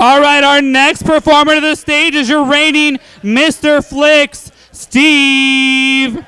All right, our next performer to the stage is your reigning Mr. Flicks, Steve.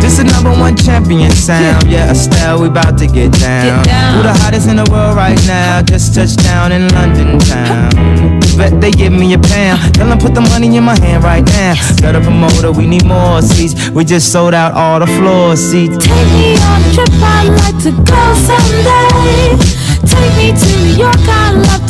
This is number one champion sound. Yeah, Estelle, we about to get down. Get down. Who the hottest in the world right now? Just touched down in London town. They give me a pound. Tell them put the money in my hand right now. Up a motor, we need more seats. We just sold out all the floor seats. Take me on a trip, I'd like to go someday. Take me to New York, I'd love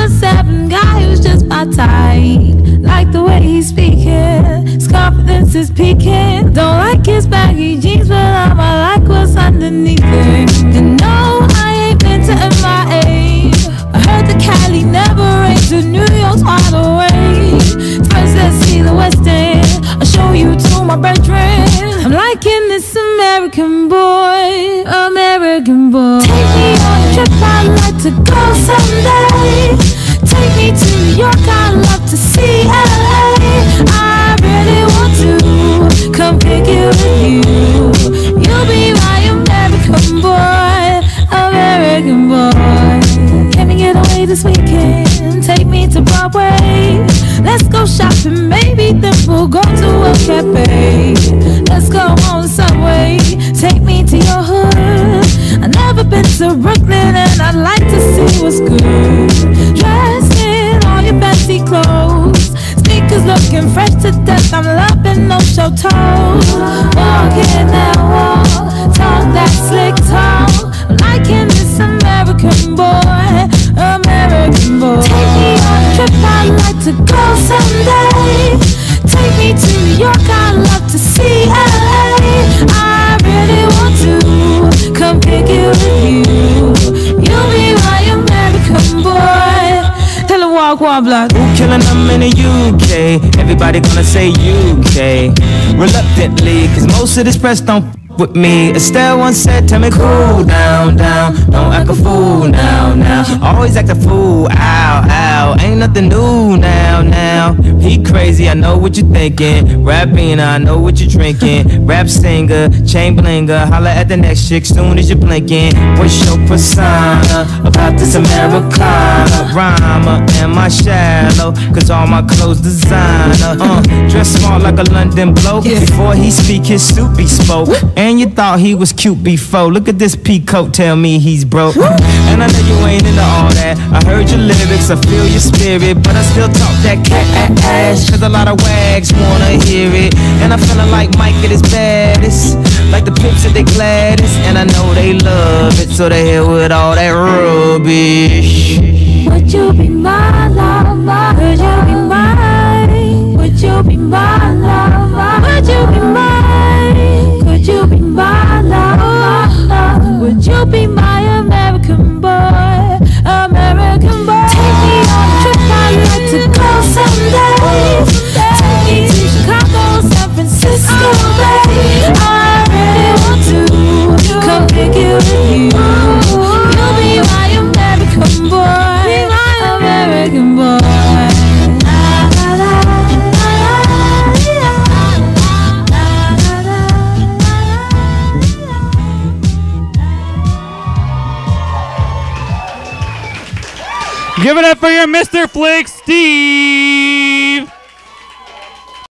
foot seven guy who's just my type. Like the way he's speaking, his confidence is peaking. Don't like his baggy jeans, but I'ma like what's underneath it. And no, I ain't been to MIA. I heard the Cali never rains, and New York's wide awake. First, let's see the West End. I'll show you to my bedroom. I'm liking this American boy, American boy. Take me on a trip, I'd like to go someday. Me to New York, I'd love to see LA. I really want to come pick you with you. You'll be my American boy, American boy. Can we get away this weekend? Take me to Broadway. Let's go shopping, maybe then we'll go to a cafe. Let's go on the subway. Take me to your hood. I've never been to Brooklyn and I'd like to see what's good. Dressed looking fresh to death. I'm loving no show toes. Walking that wall, talk that slick talk. Liking this American boy, American boy. Take me on a trip, I'd like to go someday. Take me to New York, I'd love to see LA. I really want to come pick you with you. You'll be my American boy. Tell her walk one block. Them in the UK? Everybody gonna say UK. Reluctantly, cause most of this press don't with me. Estelle once said, Tell me cool down, down. Don't act a fool now, now. Always act a fool, ow, ow. Ain't nothing new now, now. He crazy, I know what you're thinking. Rapping, I know what you're drinking. Rap singer, chain blinger. Holla at the next chick soon as you're blinking. What's your persona about this Americana? Rhymer, am I shallow? Cause all my clothes designer. Uh, dress smart like a London bloke. Before he speak, his suit be spoke. And you thought he was cute before. Look at this peacoat, tell me he's broke. And I know you ain't into all that. I heard your lyrics, I feel your spirit. But I still talk that cat ass. Cause a lot of wags wanna hear it. And I'm feeling like Mike at his baddest. Like the pips at they gladdest. And I know they love it. So they hell with all that rubbish. Would you be my lover? Would you be mine? Would you be my lover? Would you be mine? Could you be my lover? Would you be my American boy? American boy. Take me on a trip, I'd like to go someday. Take me to Chicago, San Francisco, baby. I really want to come pick you with you. Give it up for your Mr. Flicks, Steve.